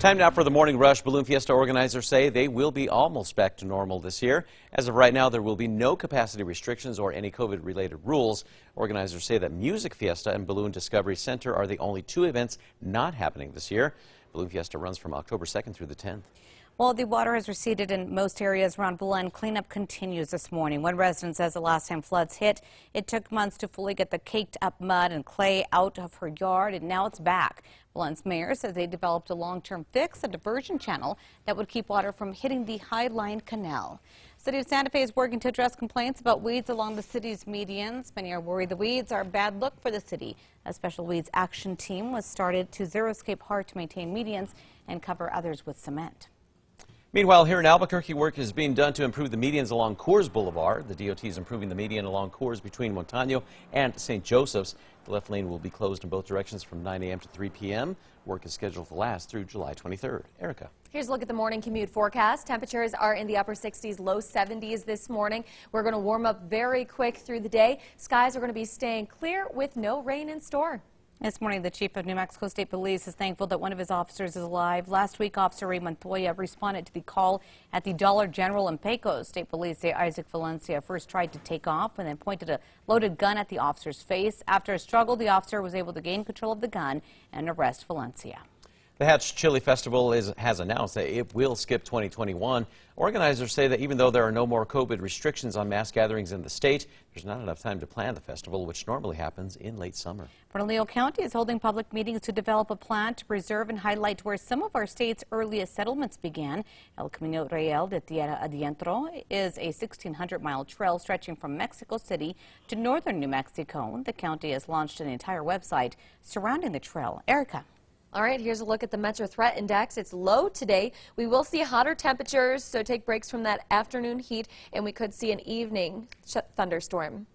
Time now for the morning rush. Balloon Fiesta organizers say they will be almost back to normal this year. As of right now, there will be no capacity restrictions or any COVID related rules. Organizers say that Music Fiesta and Balloon Discovery Center are the only two events not happening this year. Balloon Fiesta runs from October 2nd through the 10th. Well, the water has receded in most areas around Belen. Cleanup continues this morning. One resident says the last time floods hit, it took months to fully get the caked up mud and clay out of her yard, and now it's back. Belen's mayor says they developed a long-term fix, a diversion channel that would keep water from hitting the High Line Canal. City of Santa Fe is working to address complaints about weeds along the city's medians. Many are worried the weeds are a bad look for the city. A special weeds action team was started to zero-scape hard to maintain medians and cover others with cement. Meanwhile, here in Albuquerque, work is being done to improve the medians along Coors Boulevard. The DOT is improving the median along Coors between Montano and St. Joseph's. The left lane will be closed in both directions from 9 a.m. to 3 p.m. Work is scheduled to last through July 23rd. Erica. Here's a look at the morning commute forecast. Temperatures are in the upper 60s, low 70s this morning. We're going to warm up very quick through the day. Skies are going to be staying clear with no rain in store. This morning, the chief of New Mexico State Police is thankful that one of his officers is alive. Last week, Officer Ray Montoya responded to the call at the Dollar General in Pecos. State police say Isaac Valencia first tried to take off and then pointed a loaded gun at the officer's face. After a struggle, the officer was able to gain control of the gun and arrest Valencia. The Hatch Chili Festival is, has announced that it will skip 2021. Organizers say that even though there are no more COVID restrictions on mass gatherings in the state, there's not enough time to plan the festival, which normally happens in late summer. Bernalillo County is holding public meetings to develop a plan to preserve and highlight where some of our state's earliest settlements began. El Camino Real de Tierra Adentro is a 1,600-mile trail stretching from Mexico City to northern New Mexico. The county has launched an entire website surrounding the trail. Erica. All right, here's a look at the Metro Threat Index. It's low today. We will see hotter temperatures, so take breaks from that afternoon heat, and we could see an evening thunderstorm.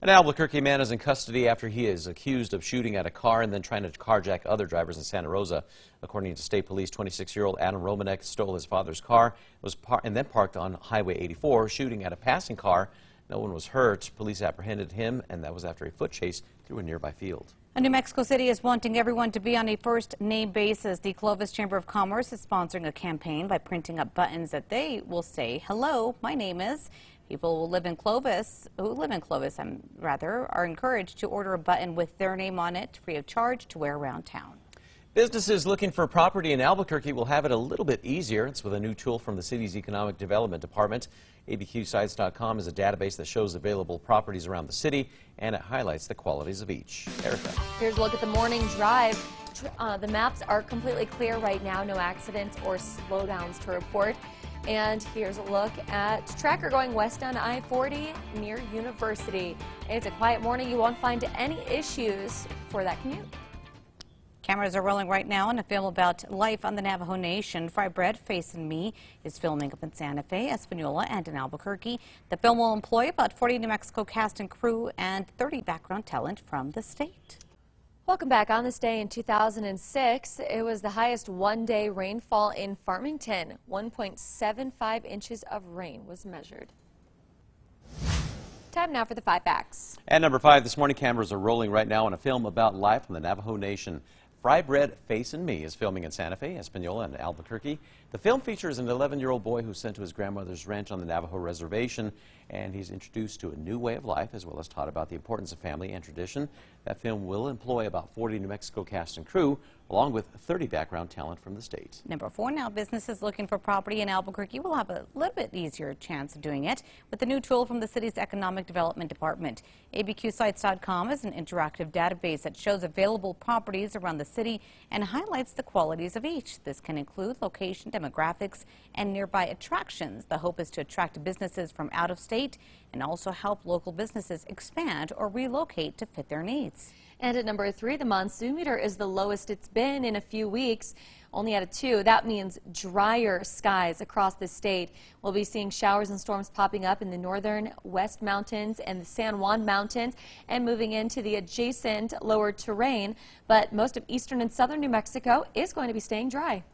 An Albuquerque man is in custody after he is accused of shooting at a car and then trying to carjack other drivers in Santa Rosa. According to state police, 26-year-old Adam Romanek stole his father's car was and then parked on Highway 84, shooting at a passing car. No one was hurt. Police apprehended him, and that was after a foot chase through a nearby field. New Mexico City is wanting everyone to be on a first name basis. The Clovis Chamber of Commerce is sponsoring a campaign by printing up buttons that they will say, hello, my name is. People who live in Clovis, who live in Clovis, I'm rather, are encouraged to order a button with their name on it free of charge to wear around town. Businesses looking for property in Albuquerque will have it a little bit easier. It's with a new tool from the city's Economic Development Department. ABQsites.com is a database that shows available properties around the city and it highlights the qualities of each. Erica. Here's a look at the morning drive. Uh, the maps are completely clear right now, no accidents or slowdowns to report. And here's a look at tracker going west on I-40 near University. It's a quiet morning. You won't find any issues for that commute. Cameras are rolling right now in a film about life on the Navajo Nation. Frybread Face and Me is filming up in Santa Fe, Espanola, and in Albuquerque. The film will employ about 40 New Mexico cast and crew and 30 background talent from the state. Welcome back. On this day in 2006, it was the highest one-day rainfall in Farmington. 1.75 inches of rain was measured. Time now for the five facts. At number five this morning, cameras are rolling right now on a film about life on the Navajo Nation. Frybread Face and Me is filming in Santa Fe, Espanola, and Albuquerque. The film features an 11-year-old boy who's sent to his grandmother's ranch on the Navajo Reservation, and he's introduced to a new way of life as well as taught about the importance of family and tradition. That film will employ about 40 New Mexico cast and crew, along with 30 background talent from the state. Number four, now businesses looking for property in Albuquerque will have a little bit easier chance of doing it with the new tool from the city's Economic Development Department. ABQsites.com is an interactive database that shows available properties around the city and highlights the qualities of each. This can include location, demographics, and nearby attractions. The hope is to attract businesses from out of state and also help local businesses expand or relocate to fit their needs. And at number three, the monsoon meter is the lowest it's been in a few weeks, only at a two. That means drier skies across the state. We'll be seeing showers and storms popping up in the northern West Mountains and the San Juan Mountains and moving into the adjacent lower terrain. But most of eastern and southern New Mexico is going to be staying dry.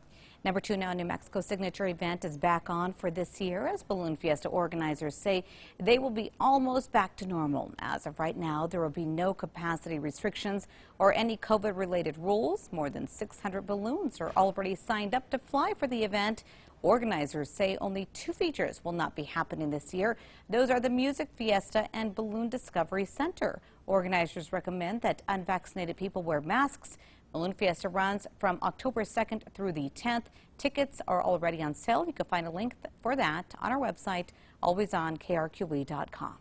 Number two now, New Mexico Signature event is back on for this year as Balloon Fiesta organizers say they will be almost back to normal. As of right now, there will be no capacity restrictions or any COVID related rules. More than 600 balloons are already signed up to fly for the event. Organizers say only two features will not be happening this year. Those are the Music Fiesta and Balloon Discovery Center. Organizers recommend that unvaccinated people wear masks. Balloon Fiesta runs from October 2nd through the 10th. Tickets are already on sale. You can find a link for that on our website, alwaysonkRQE.com.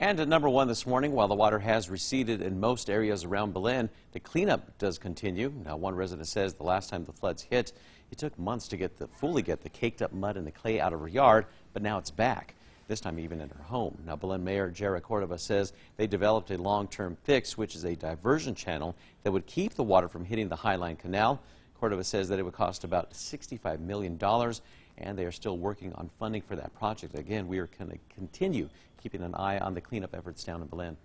And at number one this morning, while the water has receded in most areas around Belen, the cleanup does continue. Now, one resident says the last time the floods hit, it took months to get the fully get the caked up mud and the clay out of her yard, but now it's back. This time even in her home. Now, Belen Mayor Jared Cordova says they developed a long-term fix, which is a diversion channel that would keep the water from hitting the Highline Canal. Cordova says that it would cost about $65 million, and they are still working on funding for that project. Again, we are going to continue keeping an eye on the cleanup efforts down in Belen.